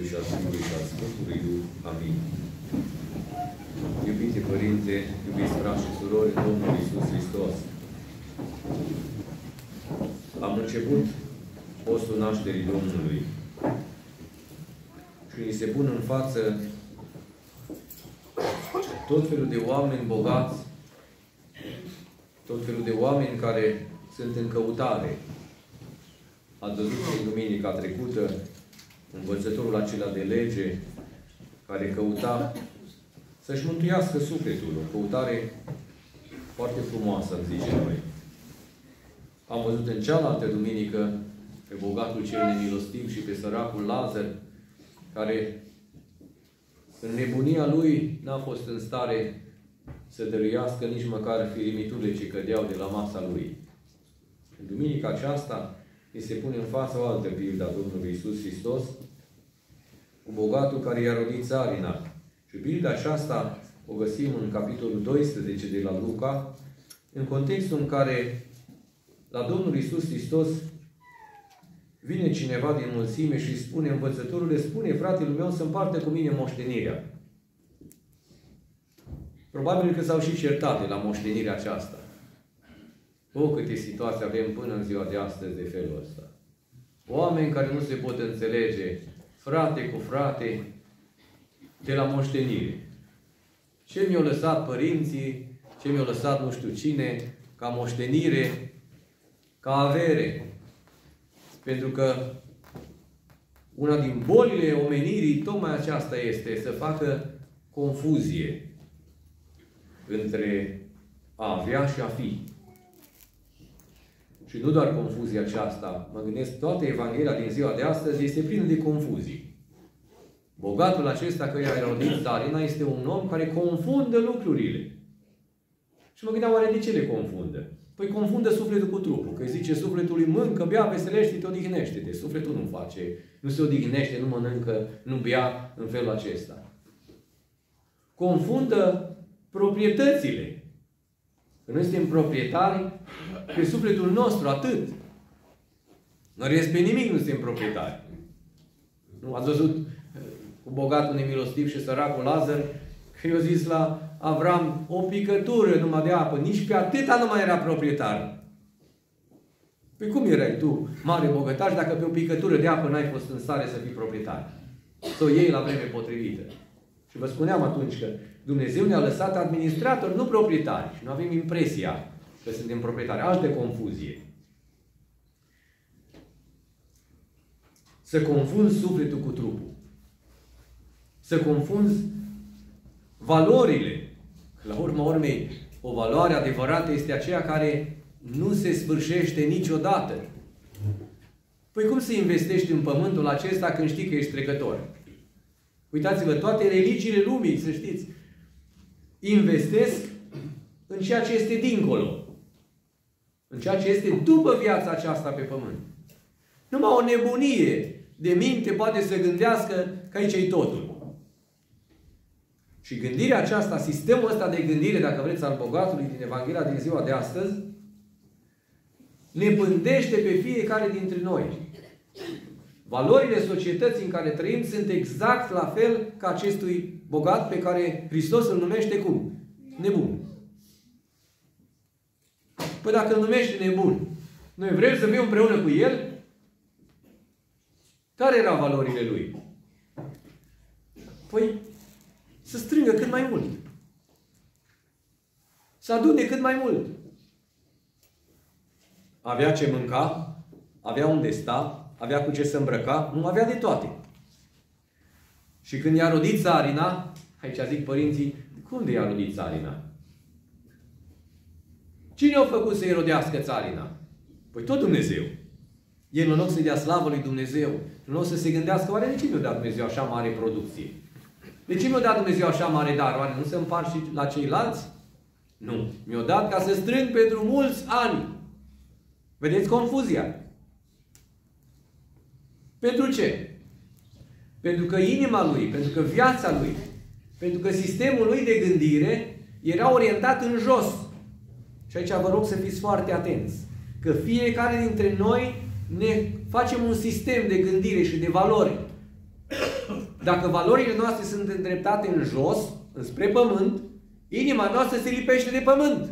și al Fiului și al Sfântului Duh. Amin. Iubite Părinte, iubiți frați și surori, Domnul Iisus Hristos, am început postul nașterii Domnului și îi se pun în față tot felul de oameni bogați, tot felul de oameni care sunt în căutare. Ați văzut în duminica trecută învățătorul acela de lege care căuta să-și mântuiască sufletul, o căutare foarte frumoasă, îmi zice noi. Am văzut în cealaltă duminică pe bogatul cel nemilostiv și pe săracul Lazar, care în nebunia lui n-a fost în stare să dăruiască nici măcar firimiturile ce cădeau de la masa lui. În duminica aceasta îi se pune în față o altă pildă a Domnului Isus Hristos, cu bogatul care i-a rodit țarina. Și pilda aceasta o găsim în capitolul 12 de la Luca, în contextul în care la Domnul Isus Hristos vine cineva din mulțime și spune învățătorule, spune fratele meu să împarte cu mine moștenirea. Probabil că s-au și certat de la moștenirea aceasta. O, câte situații avem până în ziua de astăzi de felul ăsta. Oameni care nu se pot înțelege, frate cu frate, de la moștenire. Ce mi-au lăsat părinții, ce mi-au lăsat nu știu cine, ca moștenire, ca avere. Pentru că una din bolile omenirii tocmai aceasta este să facă confuzie între a avea și a fi. Și nu doar confuzia aceasta, mă gândesc, toată Evanghelia din ziua de astăzi este plină de confuzii. Bogatul acesta care a rodit țarina este un om care confundă lucrurile. Și mă gândeam, oare de ce le confundă? Păi confundă sufletul cu trupul. Că zice sufletului, mâncă, bea, veselește-te, odihnește-te. Sufletul nu face, nu se odihnește, nu mănâncă, nu bea în felul acesta. Confundă proprietățile. Că noi suntem proprietari pe sufletul nostru, atât. În rest, pe nimic nu suntem proprietari. Nu? Ați văzut cu bogatul nemilostiv și săracul Lazar, că i-a zis la Avram, o picătură numai de apă, nici pe atâta nu mai era proprietar. Păi cum erai tu, mare bogătaș, dacă pe o picătură de apă n-ai fost în stare să fii proprietar? Să o iei la vreme potrivită. Și vă spuneam atunci că Dumnezeu ne-a lăsat administratori, nu proprietari. Și nu avem impresia că suntem proprietari. Altă confuzie. Să confunzi sufletul cu trupul. Să confunzi valorile. La urma urmei, o valoare adevărată este aceea care nu se sfârșește niciodată. Păi cum să investești în pământul acesta când știi că ești trecător? Uitați-vă, toate religiile lumii, să știți, investesc în ceea ce este dincolo. În ceea ce este după viața aceasta pe pământ. Numai o nebunie de minte poate să gândească că aici e totul. Și gândirea aceasta, sistemul ăsta de gândire, dacă vreți, al bogatului din Evanghelia din ziua de astăzi, ne pândește pe fiecare dintre noi. Valorile societății în care trăim sunt exact la fel ca acestui bogat pe care Hristos îl numește cum? Nebun. Păi dacă îl numește nebun, noi vrem să fim împreună cu el? Care erau valorile lui? Păi să strângă cât mai mult. Să adune cât mai mult. Avea ce mânca, avea unde sta, avea cu ce să îmbrăca, nu avea de toate. Și când i-a rodit țarina, aici zic părinții, cum de i-a rodit țarina? Cine a făcut să-i rodească țarina? Păi tot Dumnezeu. El în loc să-i dea slavă lui Dumnezeu, în loc să se gândească, oare de ce mi-a dat Dumnezeu așa mare producție? De ce mi-a dat Dumnezeu așa mare dar? Oare nu se împart și la ceilalți? Nu. Mi-a dat ca să strâng pentru mulți ani. Vedeți confuzia? Pentru ce? Pentru că inima lui, pentru că viața lui, pentru că sistemul lui de gândire era orientat în jos. Și aici vă rog să fiți foarte atenți. Că fiecare dintre noi ne facem un sistem de gândire și de valori Dacă valorile noastre sunt îndreptate în jos, înspre pământ, inima noastră se lipește de pământ.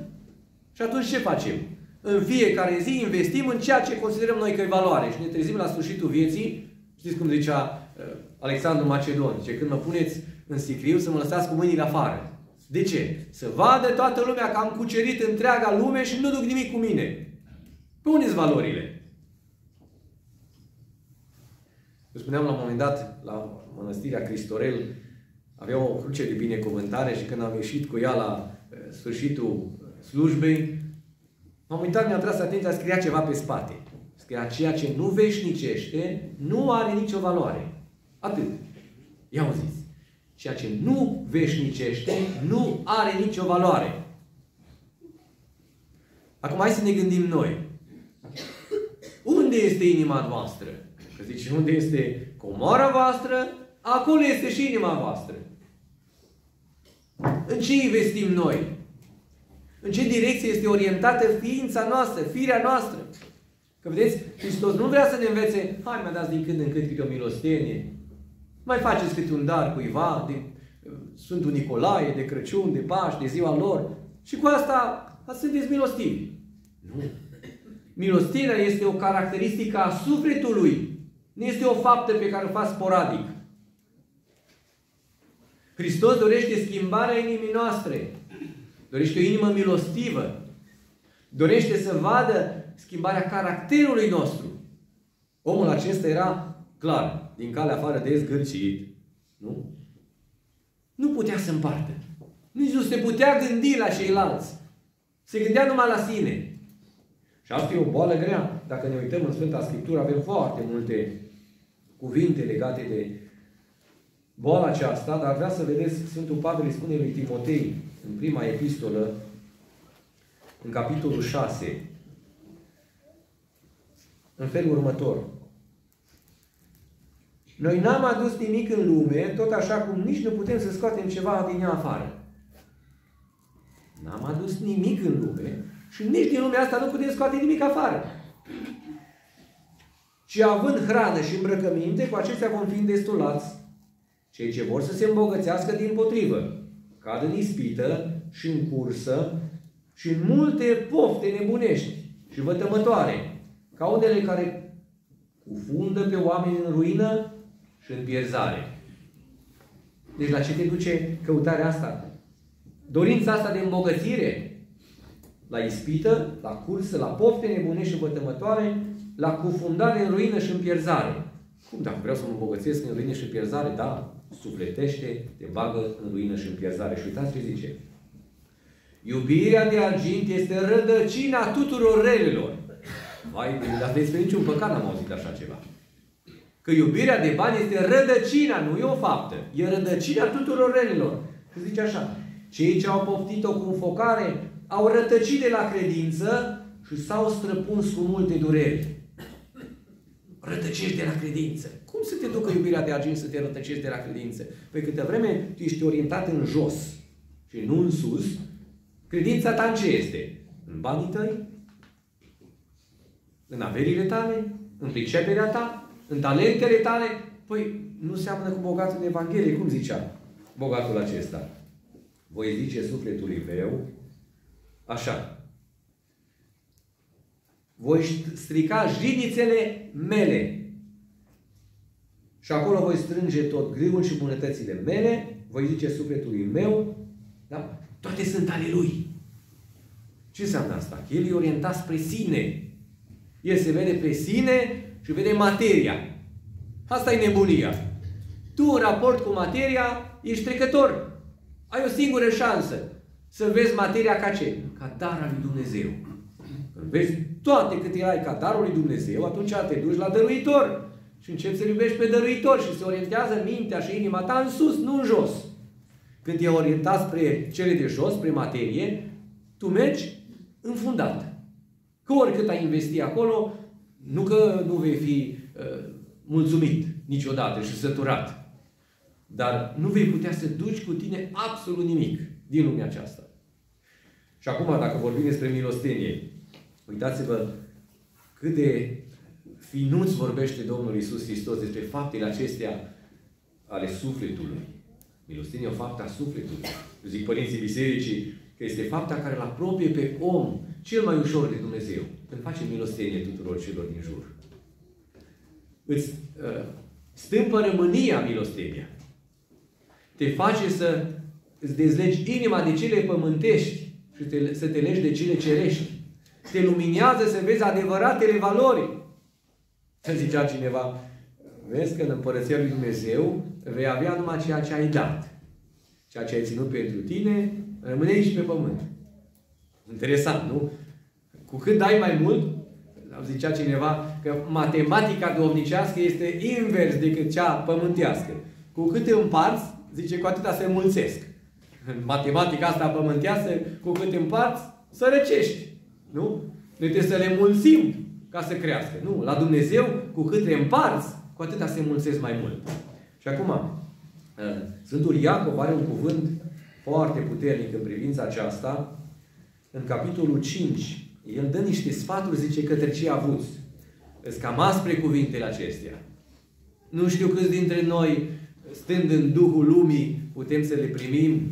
Și atunci ce facem? În fiecare zi investim în ceea ce considerăm noi că e valoare și ne trezim la sfârșitul vieții, știți cum zicea uh, Alexandru Macedon, ce când mă puneți în sicriu să mă lăsați cu mâinile afară. De ce? Să vadă toată lumea că am cucerit întreaga lume și nu duc nimic cu mine. Pe unde valorile? Eu spuneam la un moment dat, la mănăstirea Cristorel, avea o cruce de binecuvântare și când am ieșit cu ea la eh, sfârșitul slujbei, m-am uitat, mi-a tras atenția, scria ceva pe spate. Scria, ceea ce nu veșnicește, nu are nicio valoare. Atât. I-au zis. Ceea ce nu veșnicește, nu are nicio valoare. Acum hai să ne gândim noi. Unde este inima noastră? Că zice, unde este comoara voastră, acolo este și inima voastră. În ce investim noi? În ce direcție este orientată ființa noastră, firea noastră? Că vedeți, Hristos nu vrea să ne învețe, hai mai dați din când în când câte o milostenie, mai faceți câte un dar cuiva, de uh, Sfântul Nicolae, de Crăciun, de Paști, de ziua lor, și cu asta sunteți milostivi. Nu. Milostenia este o caracteristică a sufletului. Nu este o faptă pe care o faci sporadic. Hristos dorește schimbarea inimii noastre. Dorește o inimă milostivă. Dorește să vadă schimbarea caracterului nostru. Omul acesta era clar, din calea afară de zgârcit. Nu? Nu putea să împartă. Nici nu se putea gândi la ceilalți. Se gândea numai la sine. Și asta e o boală grea. Dacă ne uităm în Sfânta Scriptură, avem foarte multe cuvinte legate de boala aceasta, dar vreau să vedeți, Sfântul Pavel îi spune lui Timotei, în prima epistolă, în capitolul 6, în felul următor. Noi n-am adus nimic în lume, tot așa cum nici nu putem să scoatem ceva din ea afară. N-am adus nimic în lume și nici din lumea asta nu putem scoate nimic afară. Și având hrană și îmbrăcăminte, cu acestea vom fi destulați. Cei ce vor să se îmbogățească din potrivă, cad în ispită și în cursă și în multe pofte nebunești și vătămătoare, ca unele care cufundă pe oameni în ruină și în pierzare. Deci la ce te duce căutarea asta? Dorința asta de îmbogățire la ispită, la cursă, la pofte nebunești și vătămătoare, la cufundare în ruină și în pierzare. Cum dacă vreau să mă îmbogățesc în ruină și în pierzare? Da, sufletește, te bagă în ruină și în pierzare. Și uitați ce zice. Iubirea de argint este rădăcina tuturor relelor. Vai, dar despre niciun păcat n-am auzit așa ceva. Că iubirea de bani este rădăcina, nu e o faptă. E rădăcina tuturor relelor. Și zice așa. Cei ce au poftit-o cu înfocare au rătăcit de la credință și s-au străpuns cu multe dureri. Rătăcești de la credință. Cum să te ducă iubirea de argint să te rătăcești de la credință? Păi câte vreme tu ești orientat în jos și nu în sus, credința ta în ce este? În banii tăi? În averile tale? În priceperea ta? În talentele tale? Păi nu seamănă cu bogatul de Evanghelie. Cum zicea bogatul acesta? Voi zice sufletului meu, așa, voi strica jinițele mele. Și acolo voi strânge tot grâul și bunătățile mele, voi zice sufletului meu, da? toate sunt ale lui. Ce înseamnă asta? El e orientat spre sine. El se vede pe sine și vede materia. Asta e nebunia. Tu, în raport cu materia, ești trecător. Ai o singură șansă să vezi materia ca ce? Ca dar al lui Dumnezeu. Când vezi toate cât erai ca darul lui Dumnezeu, atunci te duci la dăruitor. Și începi să iubești pe dăruitor și se orientează mintea și inima ta în sus, nu în jos. Când e orientat spre cele de jos, spre materie, tu mergi înfundat. Că oricât ai investi acolo, nu că nu vei fi uh, mulțumit niciodată și săturat. Dar nu vei putea să duci cu tine absolut nimic din lumea aceasta. Și acum, dacă vorbim despre milostenie, Uitați-vă cât de finuț vorbește Domnul Isus Hristos despre faptele acestea ale sufletului. Milostenia e o faptă a sufletului. Zic părinții bisericii că este fapta care îl apropie pe om cel mai ușor de Dumnezeu. Când face milostenie tuturor celor din jur. Îți uh, stâmpă rămânia milostenia. Te face să îți dezlegi inima de cele pământești și te, să te legi de cele cerești. Te luminează să vezi adevăratele valori. Să zicea cineva, vezi că în Împărăția Lui Dumnezeu vei avea numai ceea ce ai dat. Ceea ce ai ținut pentru tine, rămâne aici pe pământ. Interesant, nu? Cu cât dai mai mult, am zicea cineva că matematica duhovnicească este invers decât cea pământească. Cu cât împarți, zice, cu atâta se mulțesc. În matematica asta pământească, cu cât împarți, să răcești. Nu? Noi trebuie să le mulțim ca să crească. Nu, la Dumnezeu, cu cât le împarți, cu atâta se mulțesc mai mult. Și acum, uh, Sfântul Iacov are un cuvânt foarte puternic în privința aceasta. În capitolul 5, el dă niște sfaturi, zice, către cei avuți. Îți cam aspre cuvintele acestea. Nu știu câți dintre noi, stând în Duhul Lumii, putem să le primim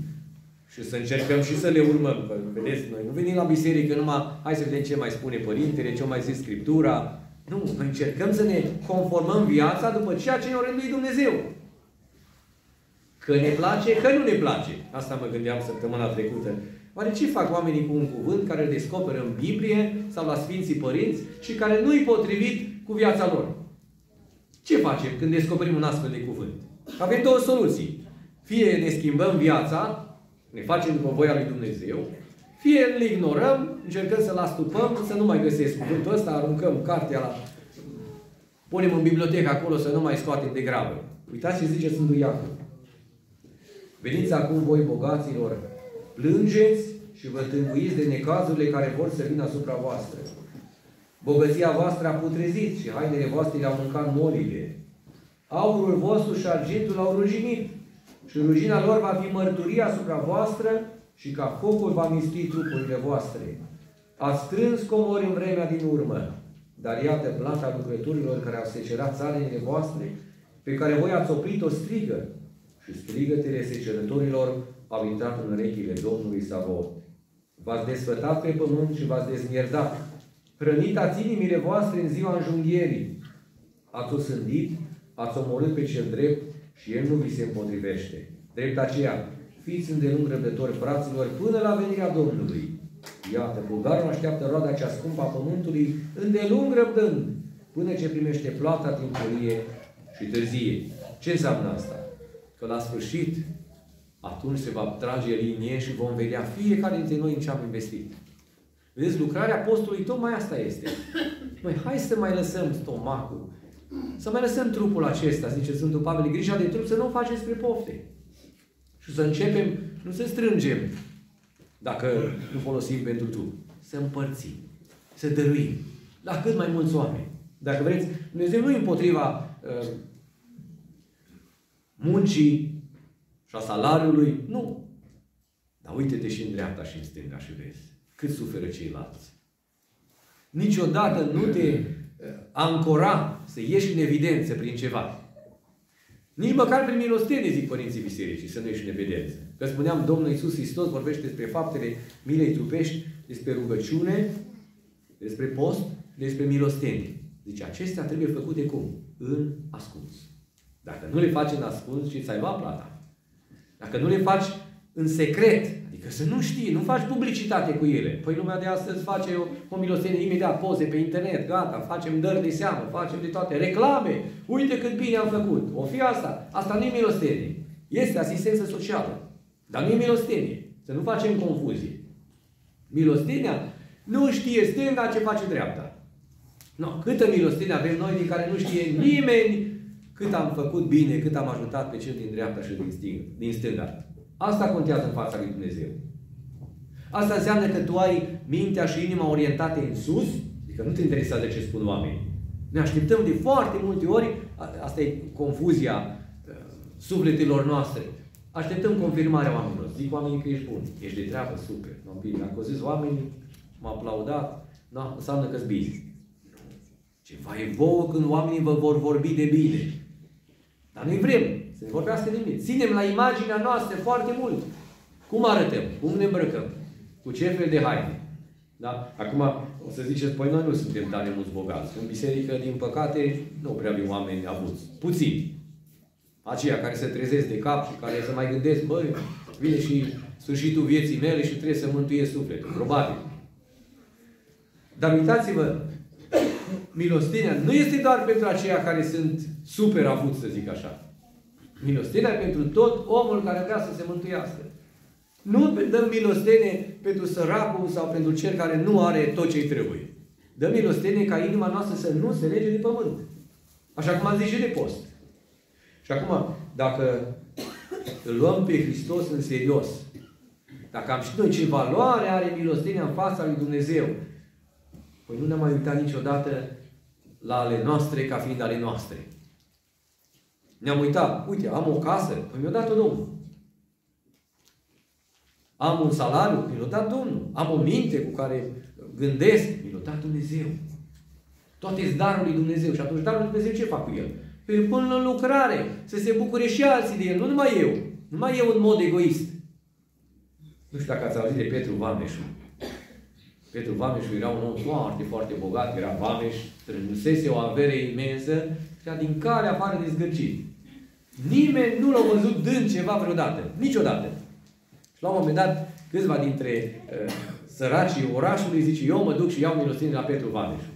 și să încercăm și să le urmăm. Că, vedeți, noi nu venim la biserică numai, hai să vedem ce mai spune Părintele, ce mai zis Scriptura. Nu, noi încercăm să ne conformăm viața după ceea ce ne-a rânduit Dumnezeu. Că ne place, că nu ne place. Asta mă gândeam săptămâna trecută. Oare ce fac oamenii cu un cuvânt care îl descoperă în Biblie sau la Sfinții Părinți și care nu-i potrivit cu viața lor? Ce facem când descoperim un astfel de cuvânt? Avem două soluții. Fie ne schimbăm viața ne facem după voia lui Dumnezeu, fie îl ignorăm, încercăm să-l astupăm, să nu mai găsesc cuvântul ăsta, aruncăm cartea la... Punem în bibliotecă acolo să nu mai scoatem de grabă. Uitați ce zice Sfântul Iacov. Veniți acum voi, bogaților, plângeți și vă tânguiți de necazurile care vor să vină asupra voastră. Bogăția voastră a putrezit și hainele voastre le-au mâncat molile. Aurul vostru și argintul au ruginit și rugina lor va fi mărturia asupra voastră și ca focul va mistui trupurile voastre. A strâns comori în vremea din urmă, dar iată plata lucrătorilor care au secerat țarinile voastre, pe care voi ați oprit-o strigă, și strigătele secerătorilor au intrat în urechile Domnului Savot. V-ați desfătat pe pământ și v-ați dezmierdat. Hrănit ați inimile voastre în ziua înjunghierii. Ați osândit, ați omorât pe cel drept și El nu vi se împotrivește. Drept aceea, fiți îndelung răbdători, fraților, până la venirea Domnului. Iată, bulgarul așteaptă roada cea scumpă a pământului, îndelung răbdând, până ce primește plata timpurie și târzie. Ce înseamnă asta? Că la sfârșit, atunci se va trage linie și vom vedea fiecare dintre noi în ce am investit. Vedeți, lucrarea postului tocmai asta este. Noi, hai să mai lăsăm stomacul, să mai lăsăm trupul acesta, zice Sfântul Pavel, grija de trup, să nu o facem spre pofte. Și să începem, nu să strângem, dacă nu folosim pentru trup, să împărțim, să dăruim la cât mai mulți oameni. Dacă vreți, Dumnezeu nu împotriva uh, muncii și a salariului, nu. Dar uite-te și în dreapta și în stânga și vezi cât suferă ceilalți. Niciodată nu te ancora, să ieși în evidență prin ceva. Nici măcar prin milostenie, zic părinții bisericii, să nu ieși în evidență. Că spuneam, Domnul Iisus Hristos vorbește despre faptele milei trupești, despre rugăciune, despre post, despre milostenie. Deci acestea trebuie făcute cum? În ascuns. Dacă nu le faci în ascuns, și ți-ai luat plata. Dacă nu le faci în secret, Adică să nu știi, nu faci publicitate cu ele. Păi lumea de astăzi face o, o milostenie imediat, poze pe internet, gata, facem dări de seamă, facem de toate, reclame, uite cât bine am făcut. O fi asta. Asta nu e milostenie. Este asistență socială. Dar nu e milostenie. Să nu facem confuzie. Milostenia nu știe stânga ce face dreapta. No, câtă milostenie avem noi din care nu știe nimeni cât am făcut bine, cât am ajutat pe cel din dreapta și din stânga. Asta contează în fața lui Dumnezeu. Asta înseamnă că tu ai mintea și inima orientate în sus, adică nu te interesează ce spun oamenii. Ne așteptăm de foarte multe ori, asta e confuzia uh, sufletelor noastre, așteptăm confirmarea oamenilor. Zic oamenii că ești bun, ești de treabă, super. No, bine, dacă zis oamenii, m-au aplaudat, no, înseamnă că-s bine. Ceva e vouă când oamenii vă vor vorbi de bine. Dar noi vrem Să ne vorbească din mine. Ținem la imaginea noastră foarte mult. Cum arătăm? Cum ne îmbrăcăm? Cu ce fel de haine? Da? Acum o să ziceți, păi noi nu suntem tare mulți bogați. În biserică, din păcate, nu prea avem oameni avuți. Puțini. Aceia care se trezesc de cap și care să mai gândesc, băi, vine și sfârșitul vieții mele și trebuie să mântuiesc sufletul. Probabil. Dar uitați-vă, milostenia nu este doar pentru aceia care sunt super avuți, să zic așa. Milostenia pentru tot omul care vrea să se mântuiască. Nu dăm milostenie pentru săracul sau pentru cel care nu are tot ce-i trebuie. Dăm milostenie ca inima noastră să nu se lege de pământ. Așa cum am zis și de post. Și acum, dacă îl luăm pe Hristos în serios, dacă am știut noi ce valoare are milostenia în fața lui Dumnezeu, păi nu ne-am mai uitat niciodată la ale noastre ca fiind ale noastre. Ne-am uitat, uite, am o casă, păi mi-a dat-o Domnul. Am un salariu, mi l-a dat Domnul. Am o minte cu care gândesc, mi l-a dat Dumnezeu. Toate sunt darul lui Dumnezeu. Și atunci darul lui Dumnezeu ce fac cu el? Păi îl pun în lucrare, să se bucure și alții de el, nu numai eu. Numai eu în mod egoist. Nu știu dacă ați auzit de Petru Vameșu. Petru Vameșu era un om foarte, foarte bogat, era Vameș, strânsese o avere imensă, și din care apare dezgărcit. Nimeni nu l-a văzut dând ceva vreodată. Niciodată. Și la un moment dat, câțiva dintre uh, săracii orașului zice, eu mă duc și iau milostenie la Petru Vameșu.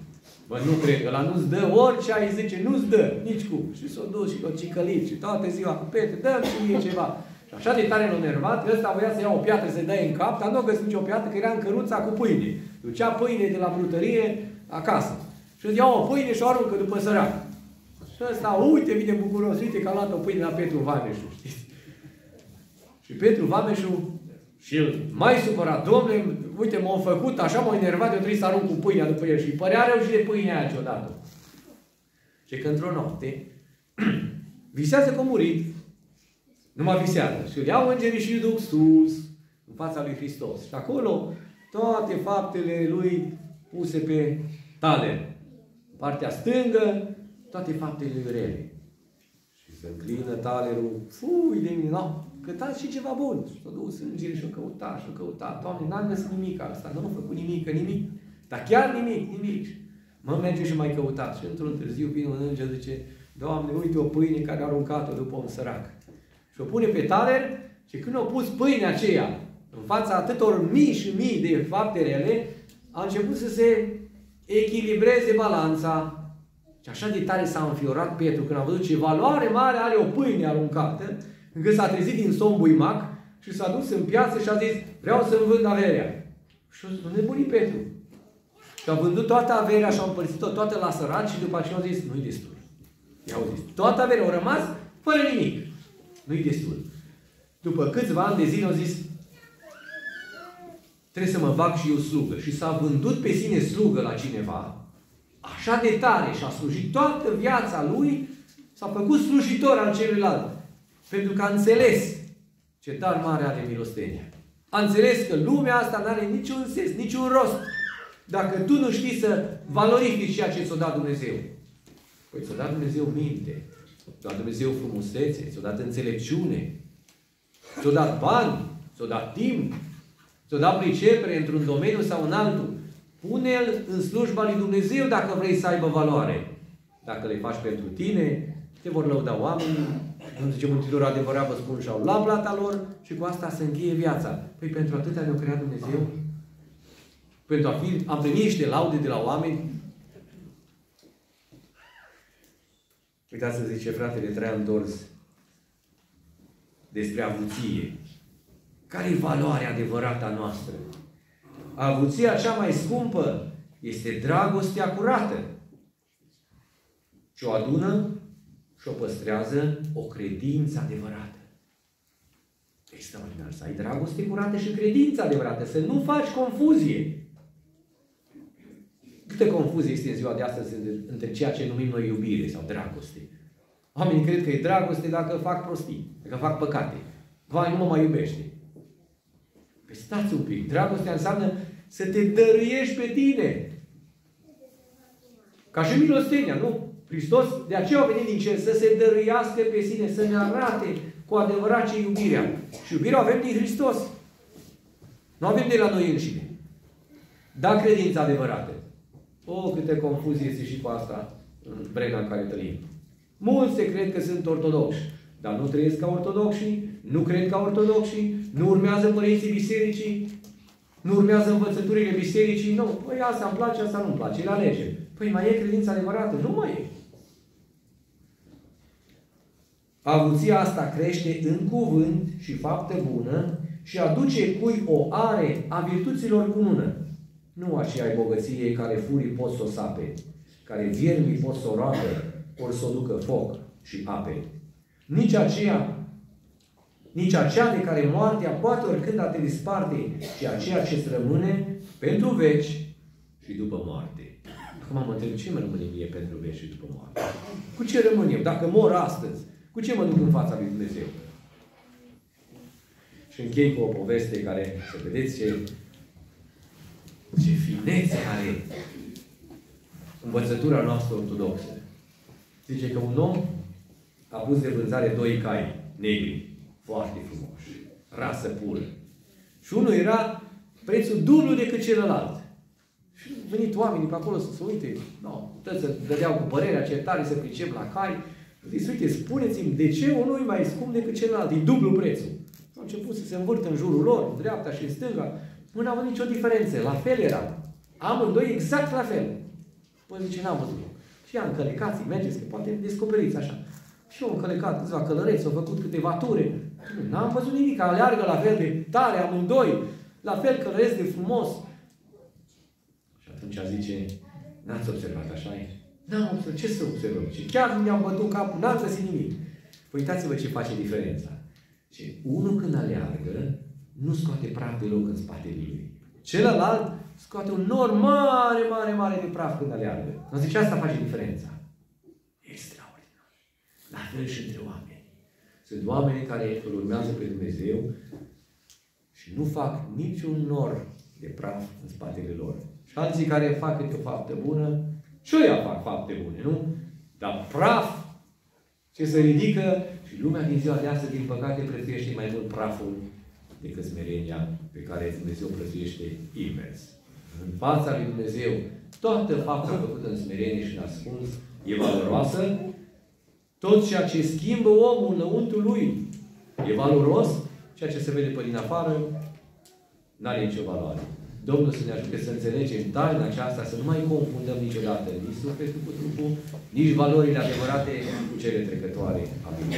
Bă, nu cred, ăla nu-ți dă orice ai zice, nu-ți dă, nici cum. Și s-o dus și o cicălit și toată ziua cu Petru, dă și mie ceva. Și așa de tare l-a nervat, ăsta voia să ia o piatră să-i dai în cap, dar nu a găsit nicio piatră, că era în căruța cu pâine. Ducea pâine de la brutărie acasă. Și îți ia o pâine și o aruncă după sărac. Și ăsta, uite, vine bucuros, uite că a luat o pâine la Petru Vameșu, știți? Și Petru Vameșu și el mai supărat, domnule, uite, m-am făcut, așa m-am enervat, eu trebuie să arunc cu pâinea după el. Și părea rău și de pâinea aia ciodată. Și că într-o noapte, visează că a murit. Nu mai visează. Și îl iau îngerii și îl duc sus, în fața lui Hristos. Și acolo, toate faptele lui puse pe tale. Partea stângă, toate faptele lui rele. Și se înclină talerul, fui de mine, no, căutați și ceva bun. Și s-a dus îngerii și-a căutat, și-a căutat. Doamne, n-am găsit nimic asta, nu am făcut nimic, nimic. Dar chiar nimic, nimic. Mă merge și mai căutat. Și într-un târziu vine un înger, zice, Doamne, uite o pâine care a aruncat-o după un sărac. Și o pune pe taler și când au pus pâinea aceea în fața atâtor mii și mii de fapte rele, a început să se echilibreze balanța. Și așa de tare s-a înfiorat Petru când a văzut ce valoare mare are o pâine aruncată, încât s-a trezit din somn buimac și s-a dus în piață și a zis, vreau să-mi vând averea. Și a nebunit Petru. Și a vândut toată averea și a împărțit-o toată la săraci și după aceea a zis, nu-i destul. I-au zis, toată averea a rămas fără nimic. Nu-i destul. După câțiva ani de zile au zis, trebuie să mă fac și eu slugă. Și s-a vândut pe sine slugă la cineva, așa de tare și a slujit toată viața lui, s-a făcut slujitor al celuilalt. Pentru că a înțeles ce dar mare are milostenia. A înțeles că lumea asta nu are niciun sens, niciun rost. Dacă tu nu știi să valorifici ceea ce ți-a dat Dumnezeu. Păi ți-a dat Dumnezeu minte, ți-a dat Dumnezeu frumusețe, ți-a dat înțelepciune, ți-a dat bani, ți-a dat timp, ți-a dat pricepere într-un domeniu sau în altul. Pune-l în slujba lui Dumnezeu dacă vrei să aibă valoare. Dacă le faci pentru tine, te vor lăuda oamenii, cum zice Mântuitorul adevărat, vă spun, și-au la plata lor și cu asta se încheie viața. Păi pentru atâta ne-a creat Dumnezeu? Pentru a, fi, a primi niște laude de la oameni? Uitați să zice fratele Traian Dorz despre avuție. Care e valoarea adevărată a noastră? Avuția cea mai scumpă este dragostea curată. Ce o adună și o păstrează o credință adevărată. Extraordinar. Să ai dragoste curată și credință adevărată. Să nu faci confuzie. Câtă confuzie este în ziua de astăzi între ceea ce numim noi iubire sau dragoste. Oamenii cred că e dragoste dacă fac prostii, dacă fac păcate. Vai, nu mă mai iubește. Păi stați un pic. Dragostea înseamnă să te dăruiești pe tine. Ca și milostenia, nu? Hristos de aceea a venit din cer să se dăruiască pe sine, să ne arate cu adevărat ce iubirea. Și iubirea avem din Hristos. Nu avem de la noi înșine. Da, credința adevărată. O, câte confuzie este și cu asta în vremea în care trăim. Mulți se cred că sunt ortodoxi, dar nu trăiesc ca ortodoxi, nu cred ca ortodoxi, nu urmează părinții bisericii, nu urmează învățăturile bisericii, nu. Păi asta îmi place, asta nu-mi place, îl alegem. Păi mai e credința adevărată? Nu mai e. Avuția asta crește în cuvânt și faptă bună și aduce cui o are a virtuților cunună. Nu aceea bogăție care furii pot să o sape, care viermii pot să o roagă, ori să o ducă foc și ape. Nici aceea, nici aceea de care moartea poate oricând a te disparte, ci aceea ce rămâne pentru veci și după moarte. Acum mă întreb, ce mă rămâne mie pentru veci și după moarte? Cu ce rămân eu? Dacă mor astăzi, cu ce mă duc în fața lui Dumnezeu? Și închei cu o poveste care, să vedeți ce, ce finețe are învățătura noastră ortodoxă. Zice că un om a pus de vânzare doi cai negri, foarte frumoși, rasă pură. Și unul era prețul dublu decât celălalt. Și au venit oamenii pe acolo să se uite, no, toți să dădeau cu părerea, certare, să pricep la cai. Zice, uite, spuneți-mi, de ce unul e mai scump decât celălalt? E dublu prețul. Au început să se învârtă în jurul lor, în dreapta și în stânga. Nu au nicio diferență. La fel era. Amândoi exact la fel. Păi zice, n-am văzut. Și am încălecați, mergeți, că poate descoperiți așa. Și eu încălecat câțiva călăreți, au făcut câteva ture. N-am văzut nimic, aleargă la fel de tare amândoi, la fel călăresc de frumos. Și atunci zice, n-ați observat așa e? N-am observat. Ce să observăm? Și chiar mi-am bătut capul, n-am găsit nimic. Păi uitați-vă ce face diferența. Și unul când aleargă, nu scoate praf deloc în spatele lui. Celălalt scoate un nor mare, mare, mare de praf când aleargă. Nu zice, asta face diferența. Extraordinar. La fel și între oameni. Sunt oameni care îl urmează pe Dumnezeu și nu fac niciun nor de praf în spatele lor. Și alții care fac câte o faptă bună, și ăia fac fapte bune, nu? Dar praf ce se ridică și lumea din ziua de astăzi, din păcate, prețuiește mai mult praful decât smerenia pe care Dumnezeu prețuiește invers. În fața lui Dumnezeu, toată fapta făcută în smerenie și în ascuns e valoroasă. Tot ceea ce schimbă omul înăuntru lui e valoros. Ceea ce se vede pe din afară nu are nicio valoare. Domnul să ne ajute să înțelegem taina aceasta, să nu mai confundăm niciodată nici sufletul cu trupul, nici valorile adevărate cu cele trecătoare. Amin.